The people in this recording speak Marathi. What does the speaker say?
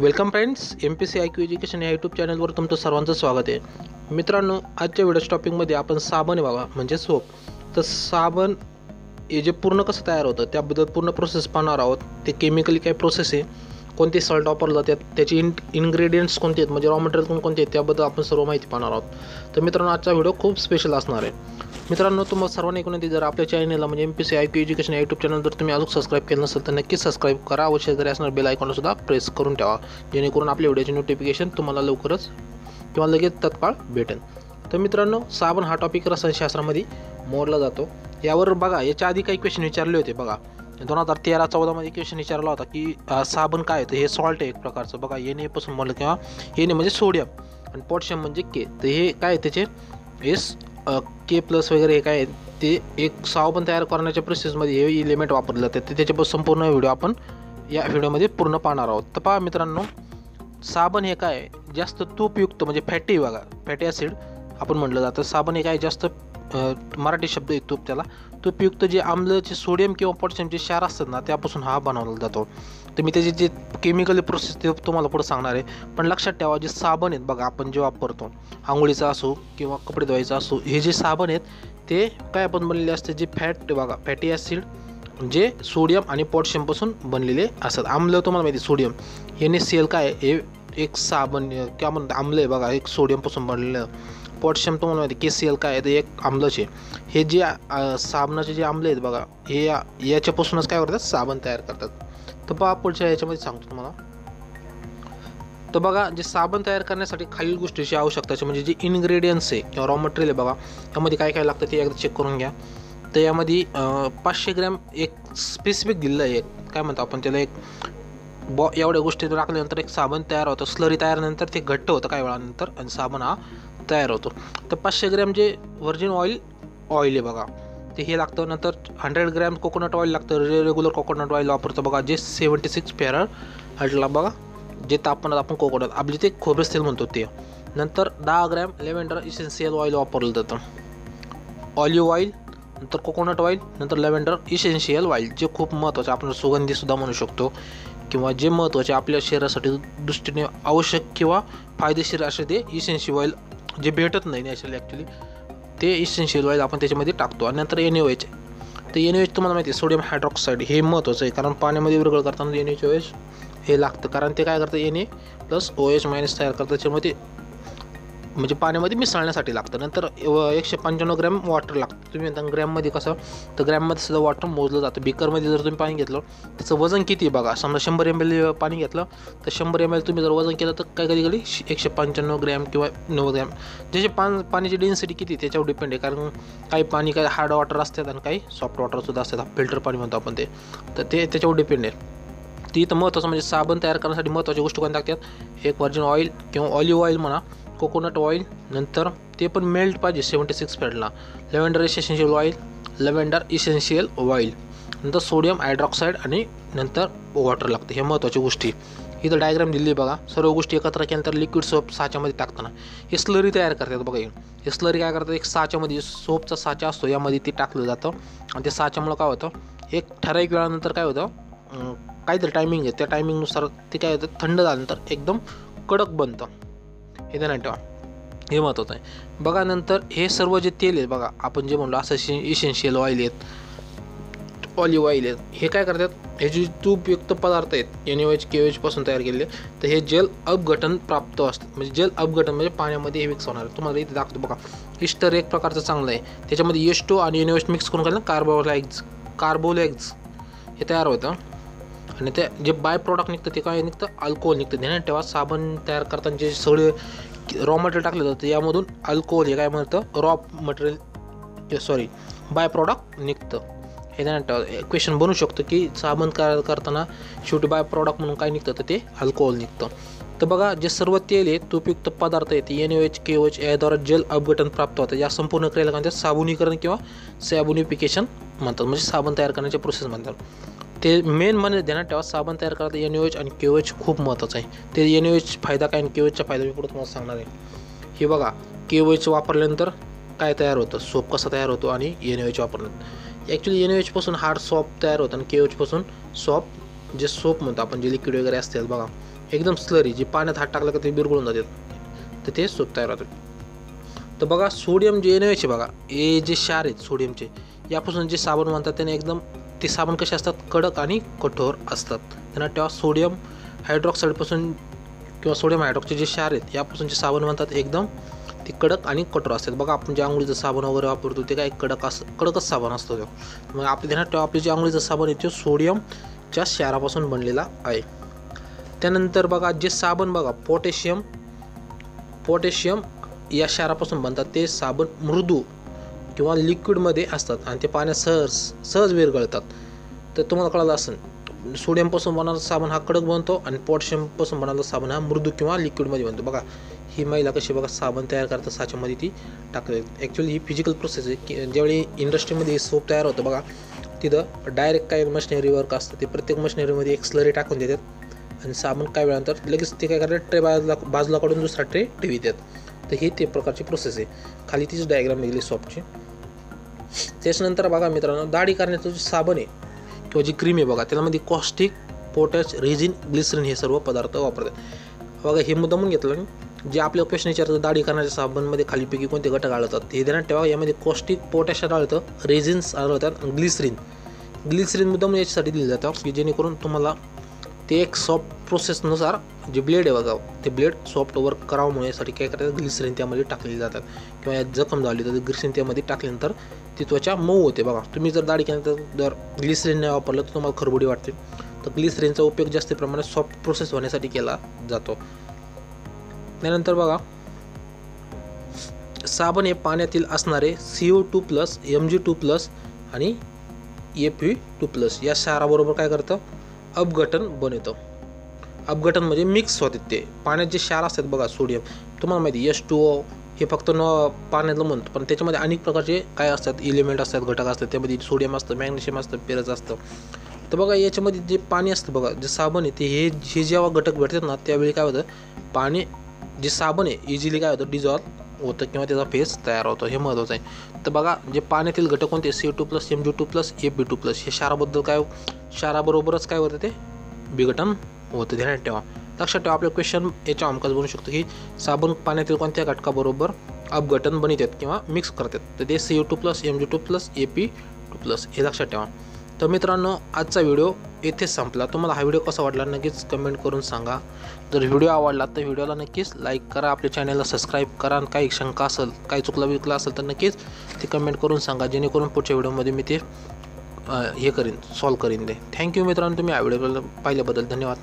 Welcome friends M P C I Q education या यूट्यूब चॅनलवर तुमचं सर्वांचं स्वागत आहे. मित्रांनो आजच्या व्हिडिओ टॉपिकमध्ये आपण साबण आहे म्हणजे सोप तर साबण हे जे पूर्ण कसं तयार होतं त्याबद्दल पूर्ण प्रोसेस पाहणार आहोत. ते केमिकली काय प्रोसेस आहे कोणते सॉल्ट वापरलं जातात त्याचे इन इन्ग्रेडियंट्स कोणते आहेत म्हणजे रॉ मटेरियल कोण कोणते आहेत त्याबद्दल आपण सर्व माहिती पाहणार आहोत. तर मित्रांनो आजचा व्हिडिओ खूप स्पेशल असणार आहे. मित्रांनो तुम्हाला सर्वांना एकूण जर आपल्या चॅनलला म्हणजे M P C I P education YouTube channel जर तुम्ही अजून सबस्क्राईब केलं नसेल तर नक्कीच सबस्क्राईब करा. व शेजारी असणार बेल आयकॉनसुद्धा प्रेस करून ठेवा. जेणेकरून आपल्या व्हिडिओचे नोटिफिकेशन तुम्हाला लवकरच किंवा लगेच तत्काळ भेटेल. तर मित्रांनो साबण हा टॉपिक रसायनशास्त्रामध्ये मोडला जातो. यावर बघा याच्या आधी काही क्वेश्चन विचारले होते बघा. दोन हजार तेरा चौदामध्ये क्वेश्चन विचारला होता की साबण काय आहे? तर हे सॉल्ट आहे एक प्रकारचं. बघा येणे पासून म्हणलं किंवा येणे म्हणजे सोडियम आणि पोटॅशियम म्हणजे के तर हे काय त्याचे? हे के प्लस वगैरे हे काय ते एक साबण तयार करण्याच्या प्रोसेसमध्ये हे इलिमेंट वापरलं जातं. तर त्याच्यापासून संपूर्ण व्हिडिओ आपण या व्हिडिओमध्ये पूर्ण पाहणार आहोत. तर पहा मित्रांनो साबण हे काय जास्त तूपयुक्त म्हणजे फॅटी बघा फॅटी ॲसिड आपण म्हटलं जातं. साबण हे काय जास्त मराठी शब्द आहे तूप त्याला. तूपयुक्त जे आम्लचे सोडियम किंवा पोटॅशियमचे क्षार असतात ना त्यापासून हा बनवला जातो. तर मी त्याची जे केमिकल प्रोसेस ते तुम्हाला पुढे सांगणार आहे. पण लक्षात ठेवा जे साबण आहेत बघा आपण जे वापरतो आंघोळीचा असो किंवा कपडे धुवायचा असो हे जे साबण आहेत ते काय आपण बनलेले असते जे फॅट बघा फॅटी ॲसिड जे सोडियम आणि पॉटशियमपासून बनलेले असतात. आम्ल तुम्हाला माहिती sodium N S C L काय आहे? हे एक साबण किंवा काय म्हणतात? आम्ल आहे बघा एक सोडियमपासून बनलेलं. पॉटशियम तुम्हाला माहिती के सी एल काय आहे? ते एक आम्लचे हे जे साबणाचे जे आम्ल आहेत बघा हे या- याच्यापासूनच काय करतात? साबण तयार करतात. तर पहा पुढच्या याच्यामध्ये सांगतो तुम्हाला. तर बघा जे साबण तयार करण्यासाठी खालील गोष्टीची आवश्यकता आहे म्हणजे जे इन्ग्रेडियंट्स आहे किंवा रॉ मटेरियल आहे बघा त्यामध्ये काय काय लागतं ते एकदा चेक करून घ्या. तर यामध्ये पाचशे ग्रॅम एक स्पेसिफिक दिलेलं आहे. काय म्हणतो आपण त्याला एक बॉ एवढ्या गोष्टी टाकल्यानंतर एक साबण तयार होतं. स्लरी तयार नंतर ते घट्ट होतं काही वेळानंतर आणि साबण हा तयार होतो. तर पाचशे ग्रॅम जे व्हर्जिन ऑइल ऑइल आहे बघा. ते हे लागतं. नंतर हंड्रेड ग्रॅम कोकोनट ऑइल लागतं. रे रेग्युलर कोकोनट ऑइल वापरतो बघा. जे सेवन्टी सिक्स फेरर हटला बघा. जे तापमानात आपण कोकोनट आपली ते खोबरेस तेल म्हणतो ते. नंतर दहा ग्रॅम लेव्हेंडर इसेन्शियल ऑइल वापरलं जातं. ऑलिव्ह ऑइल नंतर कोकोनट ऑइल नंतर लेव्हेंडर इसेन्शियल ऑइल जे खूप महत्त्वाचे आपण सुगंधीसुद्धा म्हणू शकतो. किंवा जे महत्त्वाचे आपल्या शरीरासाठी दृष्टीने आवश्यक किंवा फायदेशीर असे ते इसेन्शियल ऑइल जे भेटत नाही नॅचरली ॲक्च्युली ते इसेन्शियल ऑइल आपण त्याच्यामध्ये टाकतो आणि नंतर एन एच तर एन एच तुम्हाला माहिती आहे सोडियम हायड्रॉक्साईड हे महत्त्वाचं आहे कारण पाण्यामध्ये विरघळ करताना एन एच ओ एच हे लागतं. कारण ते काय करतं N A plus O H minus तयार करतं. त्याच्यामध्ये म्हणजे पाण्यामध्ये मिसळण्यासाठी लागतं. नंतर व एकशे पंच्याण्णव ग्रॅम वॉटर लागतं. तुम्ही म्हणता ग्रॅममध्ये कसं? तर ग्रॅममध्ये सुद्धा वॉटर मोजलं जातं. बिकरमध्ये जर तुम्ही पाणी घेतलं त्याचं वजन किती आहे बघा? समजा शंभर एम एल पाणी घेतलं तर शंभर एम एल तुम्ही जर वजन केलं तर काय कधी कधी? एकशे पंच्याण्णव ग्रॅम किंवा नव्वद ग्रॅम. ज्याचे पान पाण्याची डेन्सिटी किती आहे त्याच्यावर डिपेंड आहे. कारण काही पाणी काही हार्ड वॉटर असतात आणि काही सॉफ्ट वॉटरसुद्धा असतात. फिल्टर पाणी म्हणतो आपण ते. तर ते त्याच्यावर डिपेंड आहे. ती तर महत्त्वाचं म्हणजे साबण तयार करण्यासाठी महत्त्वाच्या गोष्टी कोणत्या लागतात? एक व्हर्जिन ऑइल किंवा ऑलिव्ह ऑइल म्हणा. कोकोनट ऑइल नंतर ते पण मेल्ट पाहिजे seventy six फॅटला lavender essential oil lavender essential oil नंतर सोडियम हायड्रॉक्साईड आणि नंतर वॉटर लागतं. हे महत्त्वाच्या गोष्टी. इथं डायग्राम दिली आहे बघा. सर्व गोष्टी एकत्र केल्यानंतर लिक्विड सोप साच्यामध्ये टाकताना. हे स्लरी तयार करतात बघा हे. स्लरी काय करतात? एक साच्यामध्ये सोपचा साचा असतो यामध्ये ते टाकलं जातं. आणि ते साच्यामुळं काय होतं? एक ठराविक वेळानंतर काय होतं? काहीतरी टायमिंग आहे त्या टायमिंगनुसार ते काय होतं? थंड झाल्यानंतर एकदम कडक बनतं. हे ध्यानात ठेवा. हे महत्त्वाचं आहे. बघा नंतर हे सर्व जे तेल आहेत बघा आपण जे म्हणलो असं इसेन्शियल ऑइल आहेत ऑलिव्ह ऑइल आहेत हे काय करतात? हे जे तूपयुक्त पदार्थ आहेत एन एच के एचपासून तयार केलेले तर हे जल अपघटन प्राप्त असतं. म्हणजे जल अपघटन म्हणजे पाण्यामध्ये हे मिक्स होणार. आहे. तुम्हाला इथे दाखवतो बघा. इस्टर एक प्रकारचं चांगलं आहे. त्याच्यामध्ये एस्टो आणि एन मिक्स करून काय कार्बोलॅग्ज कार्बोलॅग्ज हे तयार होतं. आणि ते जे बाय प्रॉडक्ट निघतं ते काय निघतं? अल्कोहोल निघतं. ध्यानात ठेवा साबण तयार करताना जे सगळे रॉ मटेरियल टाकलं जातं यामधून अल्कोहोल हे काय म्हणतं? Raw material sorry by product निघतं. हे ध्यानात ठेवा. क्वेश्चन बनू शकतं की साबण तयार करताना शेवटी बाय प्रॉडक्ट म्हणून काय निघतं? तर ते अल्कोहोल निघतं. तर बघा जे सर्व तेल आहे उपयुक्त पदार्थ आहेत एन एच के एच याद्वारे जल अपघटन प्राप्त होतं. या संपूर्ण क्रियेला काय म्हणतात साबुनीकरण किंवा सॅबुनिफिकेशन म्हणतात. म्हणजे साबण तयार करण्याचे प्रोसेस म्हणतात. ते मेन म्हणजे ध्यानात ठेवा साबण तयार करता एन एच आणि के एच खूप महत्त्वाचं आहे. ते एन एच फायदा काय आणि के एचचा फायदा मी पुढे तुम्हाला सांगणार आहे. हे बघा के एच वापरल्यानंतर काय तयार होतं? सोप कसा तयार होतो आणि एन एच वापरल्यानंतर? ॲक्च्युली एन एचपासून हार्ड सॉप तयार होतं आणि के एचपासून सॉप जे सोप म्हणतो आपण जे लिक्विड वगैरे असतात बघा एकदम स्लरी जे पाण्यात हात टाकलं का ते बिरगळून जातात. तर ते सोप तयार होतात. तर बघा सोडियम जे एन एचे बघा हे जे क्षार आहेत सोडियमचे यापासून जे साबण म्हणतात त्याने एकदम ते साबण कसे असतात? कडक आणि कठोर असतात. त्यांना तेव्हा सोडियम हायड्रॉक्साईडपासून किंवा सोडियम हायड्रॉक्सचे जे क्षार आहेत यापासून जे साबण म्हणतात एकदम ते कडक आणि कठोर असतात. बघा आपण जे आंघोळीचं साबण वगैरे वापरतो ते काय कडक अस कडकच साबण असतो तो. मग आपल्या त्यांना तेव्हा आपले जे आंघोळीचं साबण आहे ते सोडियमच्या क्षारापासून बनलेला आहे. त्यानंतर बघा जे साबण बघा पोटॅशियम पोटॅशियम या क्षारापासून बनतात. ते साबण मृदू किंवा लिक्विडमध्ये असतात आणि ते पाण्यात सहज सहज विरघळतात. तर तुम्हाला कळलं असेल सोडियमपासून बनवलेला साबण हा कडक बनतो आणि पोटॅशियमपासून बनवलेला साबण हा मृदू किंवा लिक्विडमध्ये बनतो. बघा ही महिला कशी बघा साबण तयार करतात साच्यामध्ये ती टाकते ॲक्च्युली ही फिजिकल प्रोसेस आहे की ज्यावेळी इंडस्ट्रीमध्ये सोप तयार होतं बघा तिथं डायरेक्ट काय मशिनरी वर्क असतं. ते प्रत्येक मशिनरीमध्ये एक स्लरी टाकून देतात आणि साबण काय वेळानंतर लगेच ते काय करतात ट्रे बाजूला बाजूला काढून दुसरा ट्रे ठेवी देतात. तर ही ते प्रकारची प्रोसेस आहे. खाली तीच डायग्राम दिली सॉफ्टची त्याच्यानंतर बघा मित्रांनो दाढी करण्याचं जे साबण आहे किंवा जी क्रीम आहे बघा त्याच्यामध्ये कॉस्टिक पोटॅश रेझिन ग्लिसरीन हे सर्व पदार्थ वापरतात. बघा हे मुद्दामून घेतलं जे आपल्या क्वेश्चन विचारतं दाढी करण्याच्या साबणमध्ये खालीपैकी कोणते घटक आढळतात? हे देण्यात ठेवा यामध्ये कॉस्टिक पोटॅश आढळतं रेझिन्स आढळतात ग्लिसरीन ग्लिसरीन मुद्दामून याच्यासाठी दिलं जातं की जेणेकरून तुम्हाला ते एक सॉफ्ट प्रोसेसनुसार जे ब्लेड आहे बघा ते ब्लेड सॉफ्ट वर्क करावं म्हणून यासाठी काय करतात? ग्लिसरीन त्यामध्ये टाकले जातात. किंवा यात जखम झाली तर ग्लिसरीन त्यामध्ये टाकल्यानंतर ती त्वचा मऊ होते बघा. तुम्ही जर दाढी केल्यानंतर जर ग्लिसरीन नाही वापरलं तर तुम्हाला खरबुडी वाटते. तर ग्लिसरीनचा उपयोग जास्त प्रमाणात सॉफ्ट प्रोसेस होण्यासाठी केला जातो. त्यानंतर बघा साबण हे पाण्यातील असणारे C O two plus M G two plus आणि एफ व्ही टू प्लस या क्षाराबरोबर काय करतं? अपघटन बनवतं. अपघटन म्हणजे मिक्स होतात ते. पाण्यात जे क्षार असतात बघा सोडियम तुम्हाला माहिती एस टू ओ हे फक्त न पाण्यातलं म्हणतो पण त्याच्यामध्ये अनेक प्रकारचे काय असतात इलिमेंट असतात घटक असतात. त्यामध्ये सोडियम असतं मॅग्नेशियम असतं पेरच असतं. तर बघा याच्यामध्ये जे पाणी असतं बघा जे साबण आहे ते हे हे जेव्हा घटक भेटतात ना त्यावेळी काय होतं पाणी जे साबण आहे इझिली काय होतं डिझॉल्व होतं किंवा त्याचा फेस तयार होतो. हे महत्त्वाचं आहे. तर बघा जे पाण्यातील घटक कोणते C two plus M G two plus A B two plus हे क्षाराबद्दल काय हो, क्षाराबरोबरच काय होतं ते विघटन होतं ध्यानात ठेवा. लक्षात ठेवा आपले क्वेश्चन याच्या अमकाच बनू शकतो की साबण पाण्यातील कोणत्या घटकाबरोबर अपघटन बनितात किंवा मिक्स करतात तर ते C U two plus M G two plus A P two plus हे लक्षात ठेवा. तर मित्रांनो आजचा व्हिडिओ येथेच संपला. तुम्हाला हा व्हिडिओ कसा वाटला नक्कीच कमेंट करून सांगा. जर व्हिडिओ आवडला तर व्हिडिओला नक्कीच लाईक करा. आपल्या चॅनलला सबस्क्राईब करा. आणि काही शंका असेल काही चुकला विकला असेल तर नक्कीच ते कमेंट करून सांगा. जेणेकरून पुढच्या व्हिडिओमध्ये मी ते हे करीन सॉल्व करीन ते. थँक्यू मित्रांनो. तुम्ही हा व्हिडिओ पाहिल्याबद्दल धन्यवाद.